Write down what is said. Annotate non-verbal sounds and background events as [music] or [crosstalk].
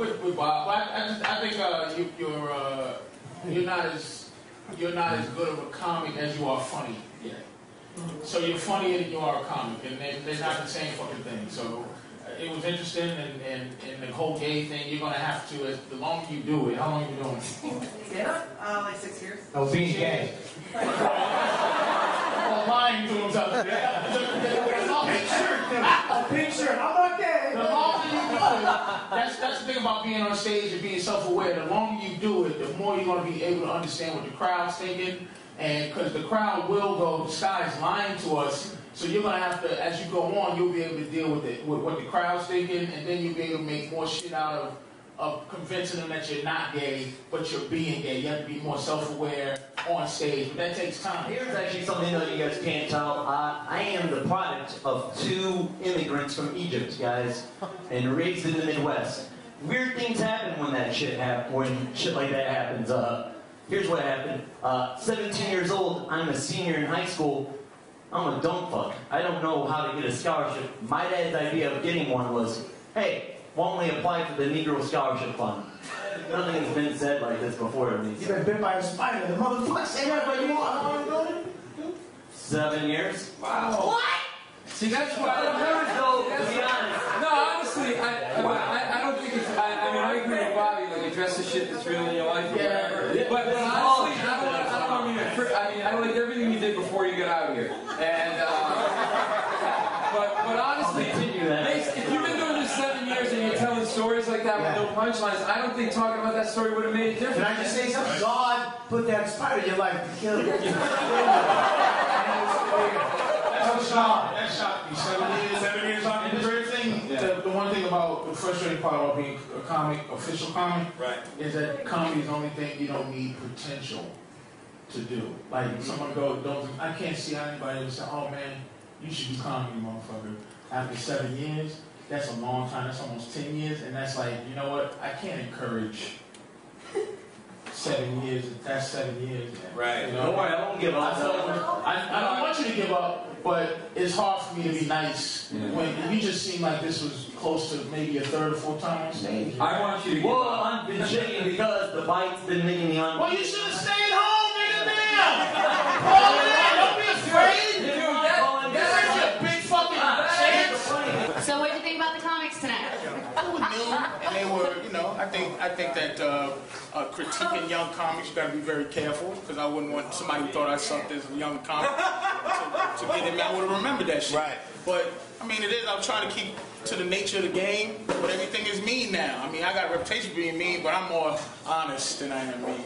with, with Bob. I, I, just, I think uh, you, you're uh, you're not as you're not as good of a comic as you are funny yet. So you're funnier than you are a comic, and they're, they're not the same fucking thing. So uh, it was interesting, and, and, and the whole gay thing. You're gonna have to, as the longer you do it. How long you been doing it? Yeah, uh, like six years. Oh, being gay. Or lying to himself. Longer- A pink shirt. I'm not gay. The longer you do it, that's that's the thing about being on stage and being self-aware. The longer you do it, the more you're going to be able to understand what the crowd's thinking, and because the crowd will go, the sky's lying to us. So you're to have to, as you go on, you'll be able to deal with it, with what the crowd's thinking, and then you'll be able to make more shit out of of convincing them that you're not gay, but you're being gay. You have to be more self-aware on stage, but that takes time. Here's actually something that you guys can't tell. Uh, I am the product of two immigrants from Egypt, guys, and raised in the Midwest. Weird things happen when that shit happen, when shit like that happens. Uh, here's what happened. Uh, 17 years old, I'm a senior in high school. I'm a dumb fuck. I don't know how to get a scholarship. My dad's idea of getting one was, hey, why don't we apply for the Negro Scholarship Fund? Nothing has been said like this before to me. You been bit by a spider. The motherfucker say that, but you want Seven years? Wow. What? See, that's why I don't Years to be honest. No, honestly, I, I, I, I don't think it's. I, I mean, I agree with Bobby. Like, address the shit that's real in your life. or Yeah. whatever. But, but honestly, I don't. I don't mean to. fr- I mean, I liked everything you did before you got out of here. And. Uh, but but honestly, Continue that. Mace, if you've been doing this seven years and you're telling stories like that with no punchlines, I don't think talking about that story would have made a difference. Can I just say something? God put that spider in your life to kill you. [laughs] That shocked, that shocked me. Seven years. Seven years on And the great thing, the, the one thing about the frustrating part about being a comic, official comic, Right. is that comedy is the only thing you don't need potential to do. Like mm-hmm. someone go, don't, I can't see how anybody would say, oh man, you should do comedy, motherfucker. After seven years, that's a long time. That's almost ten years, and that's like, you know what? I can't encourage seven years. That's seven years. Man. Right. You Don't worry, I won't give up. don't- I, I don't want you to give up, but it's hard for me to be nice when you just seem like this was close to maybe a third or fourth time on stage. I want you to. Well, I've been shaking because the bite's been making me on. Well, you should have stayed home, were, you know, I think I think that uh, uh, critiquing young comics, you got to be very careful because I wouldn't want somebody who thought I sucked as a young comic to, to get him. I would have remembered that shit. Right. But I mean, it is. I'm trying to keep to the nature of the game, but everything is mean now. I mean, I got a reputation for being mean, but I'm more honest than I am mean.